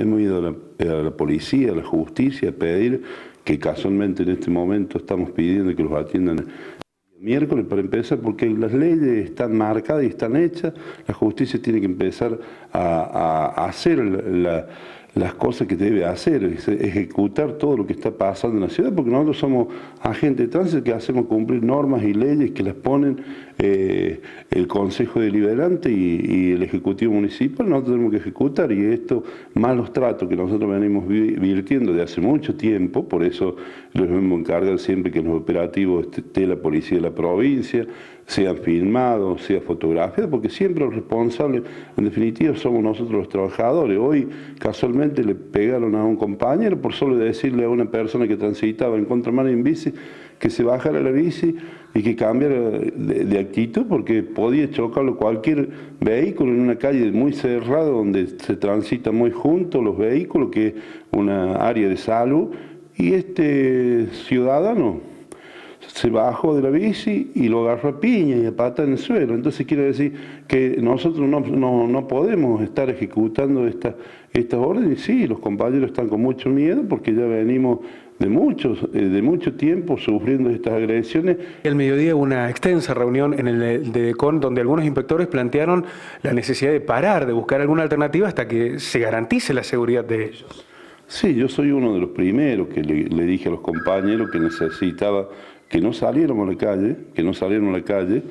Hemos ido a la, policía, a la justicia, a pedir que casualmente en este momento estamos pidiendo que los atiendan miércoles para empezar, porque las leyes están marcadas y están hechas, la justicia tiene que empezar a, hacer la, las cosas que debe hacer, ejecutar todo lo que está pasando en la ciudad, porque nosotros somos agentes de tránsito que hacemos cumplir normas y leyes que las ponen eh, el Consejo Deliberante y, el Ejecutivo Municipal, nosotros tenemos que ejecutar y esto, malos tratos que nosotros venimos virtiendo de hace mucho tiempo, por eso los vamos a encargar siempre que en los operativos esté la policía de la provincia, sean filmados, sea fotografiados, porque siempre los responsables, en definitiva, somos nosotros los trabajadores. Hoy casualmente le pegaron a un compañero por solo decirle a una persona que transitaba en contramano en bici que se bajara la bici y que cambiara de, actitud porque podía chocarlo cualquier vehículo en una calle muy cerrada donde se transita muy juntos los vehículos, que es una área de salud, y este ciudadano se bajó de la bici y lo agarró a piña y a pata en el suelo. Entonces quiere decir que nosotros no, podemos estar ejecutando estas estas órdenes. Sí, los compañeros están con mucho miedo porque ya venimos de muchos, eh, de mucho tiempo sufriendo estas agresiones. El mediodía hubo una extensa reunión en el de DECON donde algunos inspectores plantearon la necesidad de parar, de buscar alguna alternativa hasta que se garantice la seguridad de ellos. Sí, yo soy uno de los primeros que le dije a los compañeros que necesitaba que no saliéramos a la calle, que no saliéramos a la calle,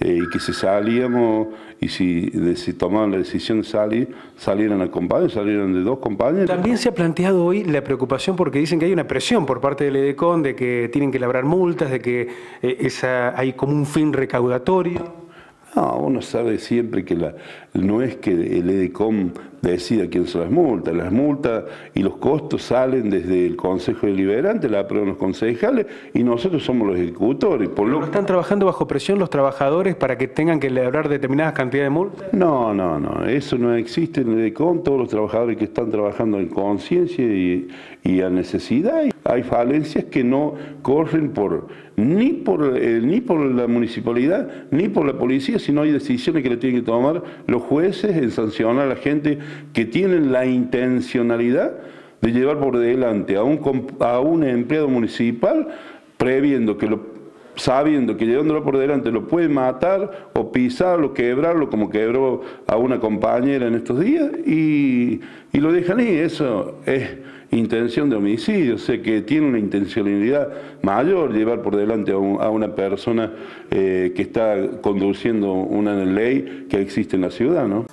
eh, y que si salíamos y si, si, tomaban la decisión de salir, salieran a compañeros, salieran de dos compañeros. También se ha planteado hoy la preocupación porque dicen que hay una presión por parte del EDECON de que tienen que labrar multas, de que eh, esa, hay como un fin recaudatorio. No, uno sabe siempre que la, no es que el EDECOM decida quién son las multas, las multas y los costos salen desde el Consejo Deliberante, la aprueban los concejales y nosotros somos los ejecutores. Por lo... ¿Están trabajando bajo presión los trabajadores para que tengan que labrar determinadas cantidades de multas? No, no, no, eso no existe en el EDECOM, todos los trabajadores que están trabajando en conciencia y, y a necesidad. Hay falencias que no corren por ni por, eh, ni por la municipalidad ni por la policía, sino hay decisiones que le tienen que tomar los jueces en sancionar a la gente que tienen la intencionalidad de llevar por delante a un, a un empleado municipal previendo que lo sabiendo que llevándolo por delante lo puede matar o pisarlo, quebrarlo, como quebró a una compañera en estos días, y, lo dejan ahí. Eso es intención de homicidio, sea que tiene una intencionalidad mayor llevar por delante a, una persona eh, que está conduciendo una ley que existe en la ciudad, ¿no?